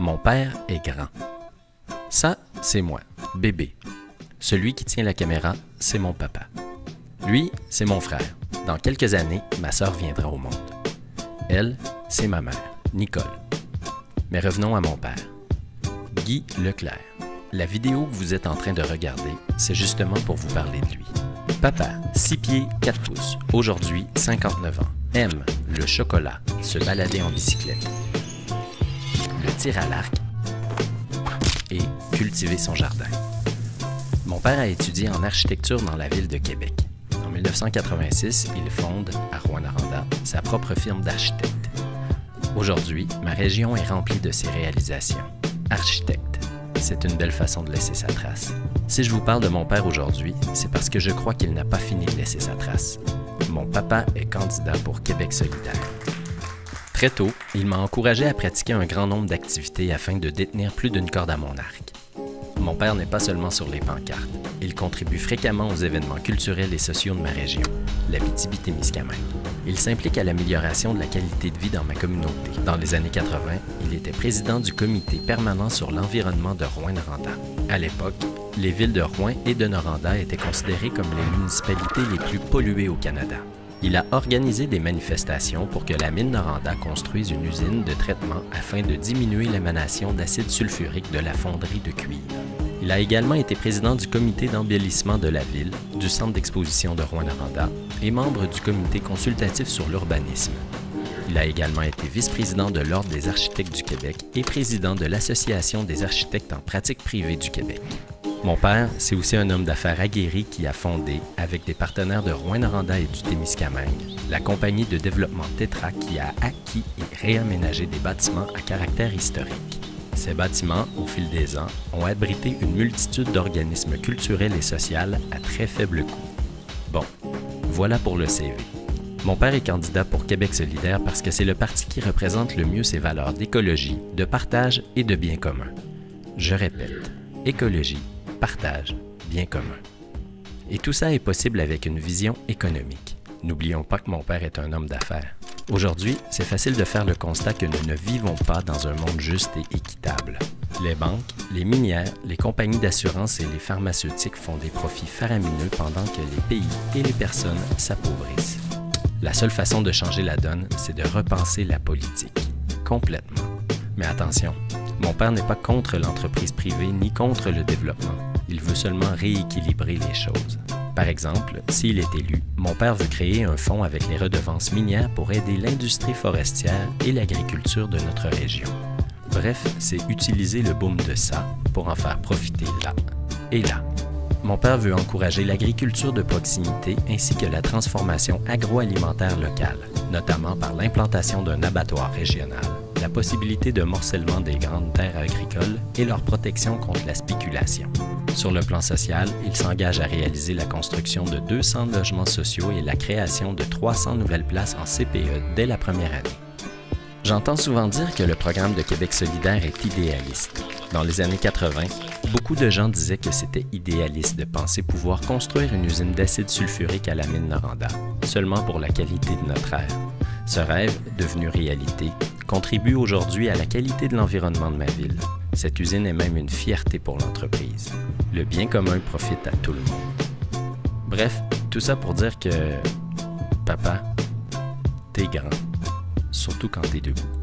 Mon père est grand. Ça, c'est moi, bébé. Celui qui tient la caméra, c'est mon papa. Lui, c'est mon frère. Dans quelques années, ma sœur viendra au monde. Elle, c'est ma mère, Nicole. Mais revenons à mon père. Guy Leclerc. La vidéo que vous êtes en train de regarder, c'est justement pour vous parler de lui. Papa, 6 pieds 4 pouces, aujourd'hui 59 ans, aime le chocolat, se balader en bicyclette, le tir à l'arc et cultiver son jardin. Mon père a étudié en architecture dans la ville de Québec. En 1986, il fonde, à Rouen-Noranda, sa propre firme d'architecte. Aujourd'hui, ma région est remplie de ses réalisations. Architecte, c'est une belle façon de laisser sa trace. Si je vous parle de mon père aujourd'hui, c'est parce que je crois qu'il n'a pas fini de laisser sa trace. Mon papa est candidat pour Québec solidaire. Très tôt, il m'a encouragé à pratiquer un grand nombre d'activités afin de détenir plus d'une corde à mon arc. Mon père n'est pas seulement sur les pancartes. Il contribue fréquemment aux événements culturels et sociaux de ma région, l'Abitibi-Témiscamingue. Il s'implique à l'amélioration de la qualité de vie dans ma communauté. Dans les années 80, il était président du comité permanent sur l'environnement de Rouen-Noranda. À l'époque, les villes de Rouen et de Noranda étaient considérées comme les municipalités les plus polluées au Canada. Il a organisé des manifestations pour que la mine Noranda construise une usine de traitement afin de diminuer l'émanation d'acide sulfurique de la fonderie de cuivre. Il a également été président du comité d'embellissement de la ville, du centre d'exposition de Rouen-Noranda et membre du comité consultatif sur l'urbanisme. Il a également été vice-président de l'Ordre des architectes du Québec et président de l'Association des architectes en pratique privée du Québec. Mon père, c'est aussi un homme d'affaires aguerri qui a fondé, avec des partenaires de Rouen-Noranda et du Témiscamingue, la compagnie de développement Tetra qui a acquis et réaménagé des bâtiments à caractère historique. Ces bâtiments, au fil des ans, ont abrité une multitude d'organismes culturels et sociaux à très faible coût. Bon, voilà pour le CV. Mon père est candidat pour Québec solidaire parce que c'est le parti qui représente le mieux ses valeurs d'écologie, de partage et de bien commun. Je répète, écologie, partage, bien commun. Et tout ça est possible avec une vision économique. N'oublions pas que mon père est un homme d'affaires. Aujourd'hui, c'est facile de faire le constat que nous ne vivons pas dans un monde juste et équitable. Les banques, les minières, les compagnies d'assurance et les pharmaceutiques font des profits faramineux pendant que les pays et les personnes s'appauvrissent. La seule façon de changer la donne, c'est de repenser la politique. Complètement. Mais attention, mon père n'est pas contre l'entreprise privée ni contre le développement. Il veut seulement rééquilibrer les choses. Par exemple, s'il est élu, mon père veut créer un fonds avec les redevances minières pour aider l'industrie forestière et l'agriculture de notre région. Bref, c'est utiliser le boom de ça pour en faire profiter là et là. Mon père veut encourager l'agriculture de proximité ainsi que la transformation agroalimentaire locale, notamment par l'implantation d'un abattoir régional, la possibilité de morcellement des grandes terres agricoles et leur protection contre la spéculation. Sur le plan social, il s'engage à réaliser la construction de 200 logements sociaux et la création de 300 nouvelles places en CPE dès la première année. J'entends souvent dire que le programme de Québec solidaire est idéaliste. Dans les années 80, beaucoup de gens disaient que c'était idéaliste de penser pouvoir construire une usine d'acide sulfurique à la mine Noranda, seulement pour la qualité de notre air. Ce rêve, devenu réalité, contribue aujourd'hui à la qualité de l'environnement de ma ville. Cette usine est même une fierté pour l'entreprise. Le bien commun profite à tout le monde. Bref, tout ça pour dire que, papa, t'es grand, surtout quand t'es debout.